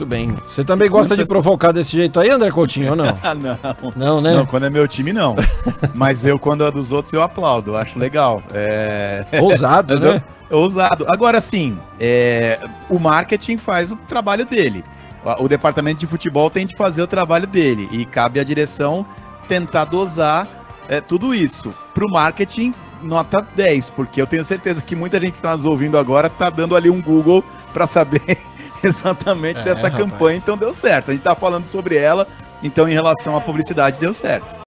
Muito bem. Você também gosta de provocar desse jeito aí, André Coutinho, ou não? Ah, não. Não, né? Não, quando é meu time, não. Mas eu, quando é dos outros, eu aplaudo. Acho legal. É... Ousado, né? eu- ousado. Agora, sim, é, o marketing faz o trabalho dele. O o departamento de futebol tem de fazer o trabalho dele. E cabe à direção tentar dosar é, tudo isso. Para o marketing, nota 10, porque eu tenho certeza que muita gente que está nos ouvindo agora está dando ali um Google para saber exatamente É, dessa rapaz. campanha. Então deu certo. A gente está falando sobre ela. Então, em relação à publicidade, deu certo.